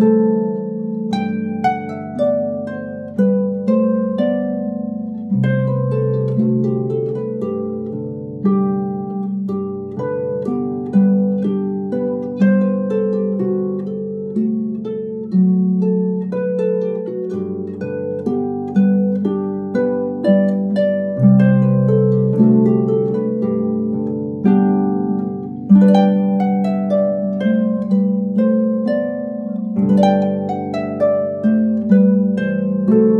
Música Thank you.